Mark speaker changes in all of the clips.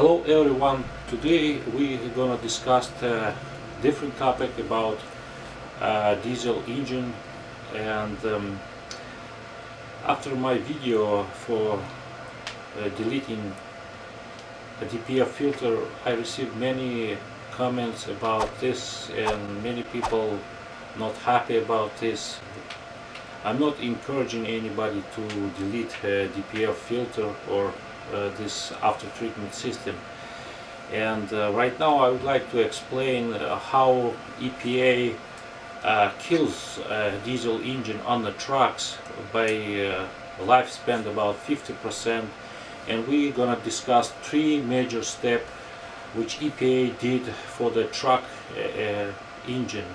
Speaker 1: Hello everyone, today we're gonna discuss a different topic about uh, diesel engine and um, after my video for uh, deleting the DPF filter I received many comments about this and many people not happy about this. I'm not encouraging anybody to delete a DPF filter or uh, this after treatment system. And uh, right now I would like to explain uh, how EPA uh, kills diesel engine on the trucks by uh, lifespan about 50% and we're gonna discuss three major steps which EPA did for the truck uh, engine.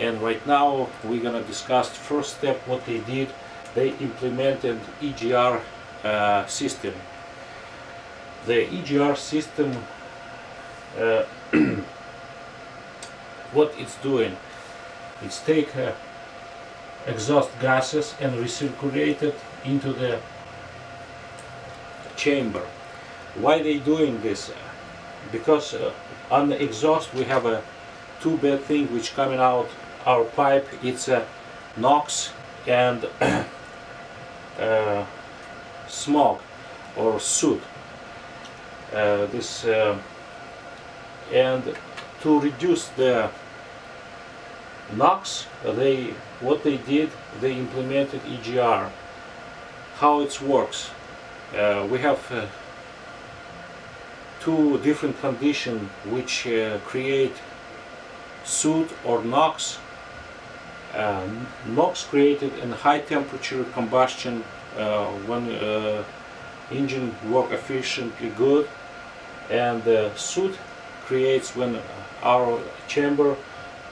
Speaker 1: And right now we're gonna discuss first step what they did. They implemented EGR uh, system the EGR system uh, what it's doing it's take uh, exhaust gases and recirculate it into the chamber. Why they doing this? Because uh, on the exhaust we have a two bad thing which coming out our pipe it's a NOx and uh, smog or soot this uh, and to reduce the NOx they what they did they implemented EGR how it works uh, we have uh, two different conditions which uh, create soot or NOx uh, NOx created in high temperature combustion uh, when uh, engine work efficiently good and the soot creates when our chamber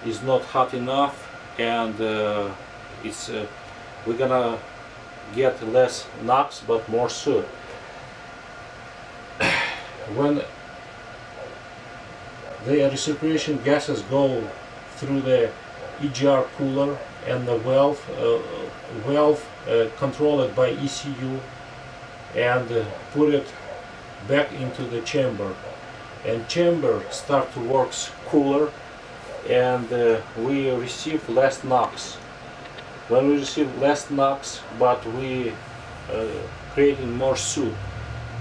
Speaker 1: is not hot enough and uh, it's uh, we're gonna get less NOx but more soot when the recirculation gases go through the EGR cooler and the valve uh, valve uh, controlled by ECU and uh, put it back into the chamber. And chamber start to works cooler and uh, we receive less NOx when we receive less NOx but we uh, creating more soot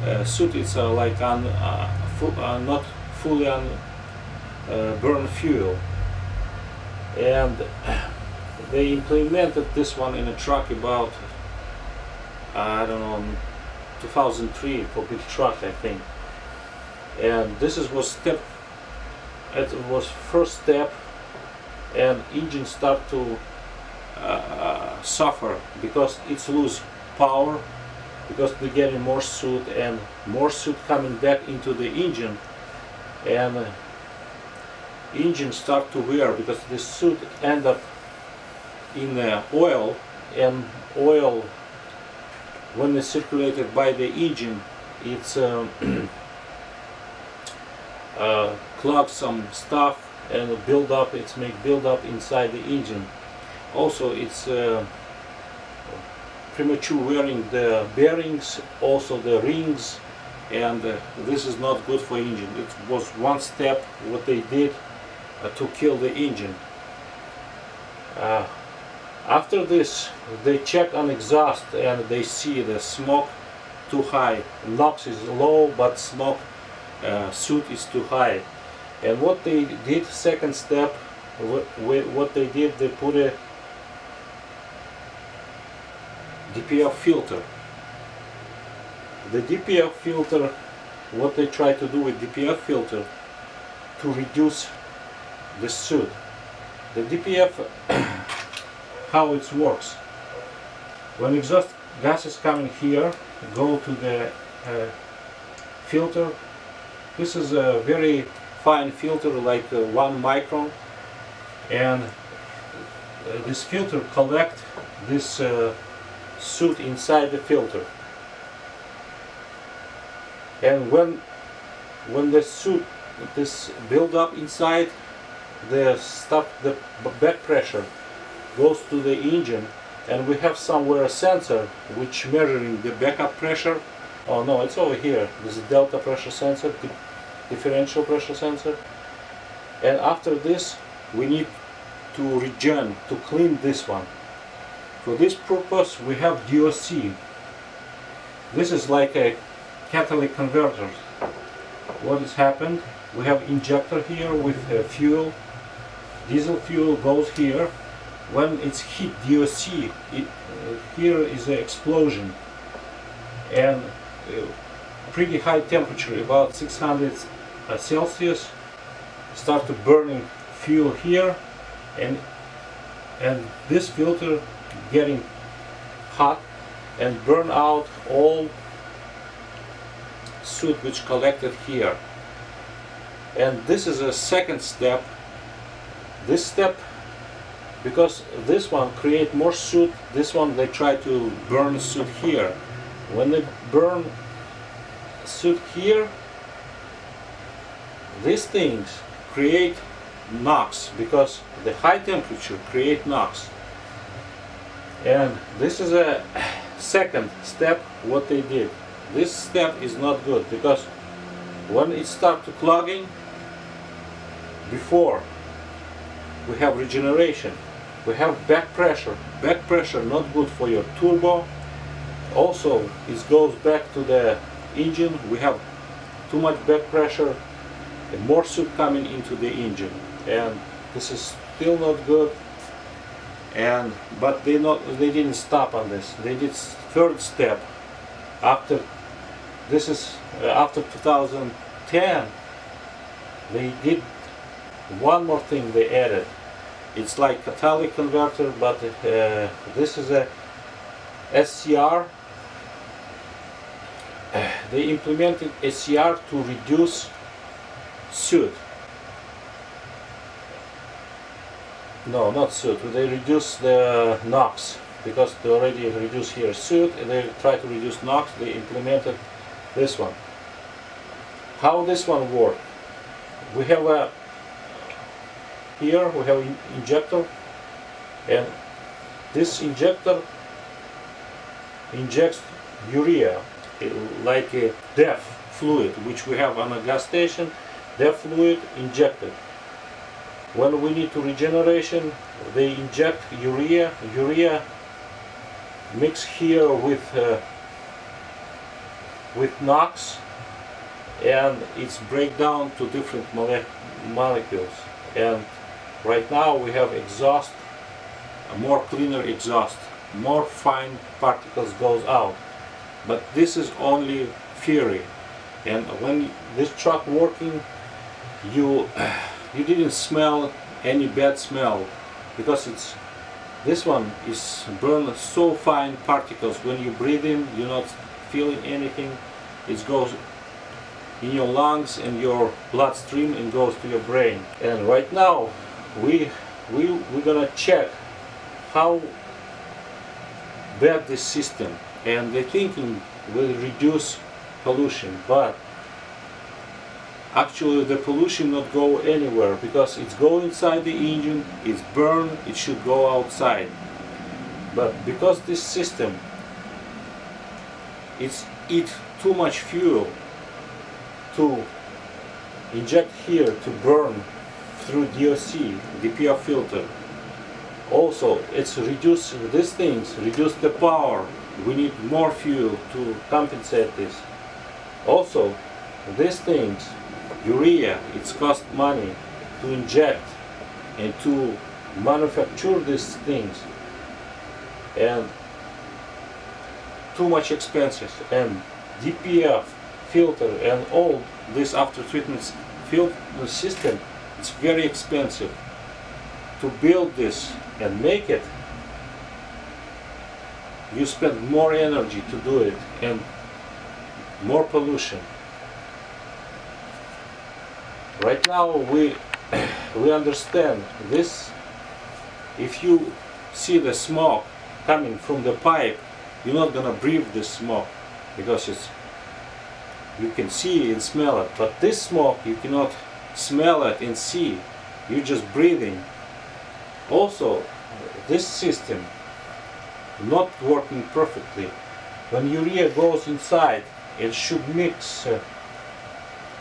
Speaker 1: uh, soot is uh, like uh, fu uh, not fully un, uh, burned fuel. And they implemented this one in a truck about I don't know 2003 for big truck I think. And this is was step it was first step and engine start to uh, suffer because it's lose power because we're getting more soot and more soot coming back into the engine. And uh, engine start to wear because the soot end up in uh, oil and oil when it's circulated by the engine it's um, uh, clog some stuff and build up it's make build up inside the engine also it's uh, premature wearing the bearings also the rings and uh, this is not good for engine it was one step what they did uh, to kill the engine uh, after this they check on exhaust and they see the smoke too high. NOx is low but smoke uh, soot is too high. And what they did second step what they did they put a DPF filter. The DPF filter what they try to do with DPF filter to reduce the soot. The DPF how it works. When exhaust gas is coming here go to the uh, filter. This is a very fine filter like uh, one micron. And uh, this filter collect this uh, soot inside the filter. And when when the soot this build up inside the stuff the back pressure goes to the engine and we have somewhere a sensor which measuring the backup pressure Oh no, it's over here. This is delta pressure sensor, differential pressure sensor. And after this, we need to regen, to clean this one. For this purpose, we have DOC. This is like a catalytic converter. What has happened? We have injector here with uh, fuel. Diesel fuel goes here. When it's hit DOC, it, uh, here is an explosion. And uh, pretty high temperature, about 600 uh, Celsius, start to burning fuel here, and and this filter getting hot and burn out all soot which collected here. And this is a second step. This step, because this one create more soot, this one they try to burn soot here. When they burn soot here, these things create NOx because the high temperature create NOx. And this is a second step what they did. This step is not good because when it start to clogging, before we have regeneration, we have back pressure. Back pressure not good for your turbo. Also, it goes back to the engine. We have too much back pressure and more soot coming into the engine and this is still not good and but they not they didn't stop on this they did third step after this is uh, after 2010 they did one more thing they added it's like catalytic converter but uh, this is a SCR they implemented SCR to reduce soot No, not soot. They reduce the NOx because they already reduce here soot and they try to reduce NOx. They implemented this one. How this one work? We have a here we have in- injector. And this injector injects urea eh, like a DEF fluid which we have on a gas station. DEF fluid injected. When we need to regeneration they inject urea. Urea mix here with uh, with NOx and it's breakdown to different mole- molecules. And right now we have exhaust a more cleaner exhaust more fine particles goes out. But this is only theory. And when this truck working you you didn't smell any bad smell. Because it's this one is burn so fine particles. When you breathe in you're not feeling anything. It goes in your lungs and your bloodstream and goes to your brain. And right now we we we're gonna check how bad this system and they're thinking will reduce pollution but actually the pollution not go anywhere because it's go inside the engine it's burn it should go outside. But because this system it's eat too much fuel to inject here to burn through DOC DPF filter. Also it's reduce these things reduce the power. We need more fuel to compensate this. Also these things urea it's cost money to inject and to manufacture these things. And too much expenses and DPF filter and all this after treatment filter system it's very expensive to build this and make it. You spend more energy to do it and more pollution. Right now we we understand this. If you see the smoke coming from the pipe you're not gonna breathe this smoke because it's you can see and smell it but this smoke you cannot smell it and see. You're just breathing. Also this system not working perfectly. When urea goes inside it should mix uh,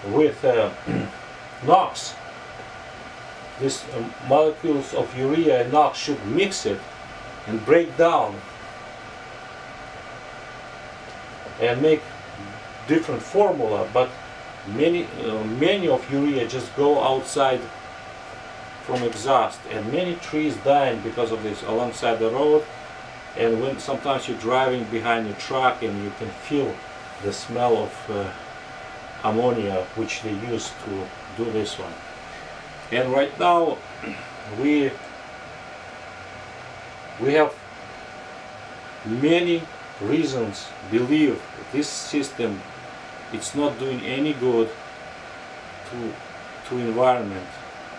Speaker 1: with uh, NOx. These um, molecules of urea and NOx should mix it and break down and make different formula but many uh, many of urea just go outside from exhaust and many trees dying because of this alongside the road. And when sometimes you're driving behind your truck and you can feel the smell of uh, ammonia which they use to do this one. And right now we we have many reasons believe this system it's not doing any good to to environment.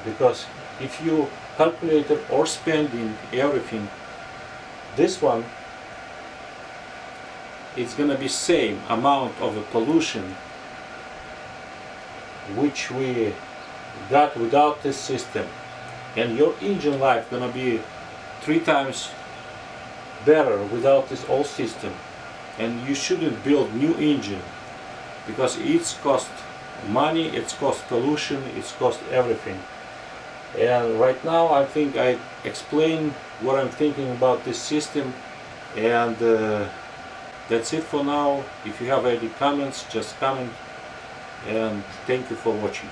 Speaker 1: Because if you calculated or spending everything this one it's gonna be same amount of pollution which we got without this system. And your engine life gonna be three times better without this old system. And you shouldn't build new engine because it's cost money it's cost pollution it's cost everything. And right now I think I explain what I'm thinking about this system and uh, that's it for now. If you have any comments just comment and thank you for watching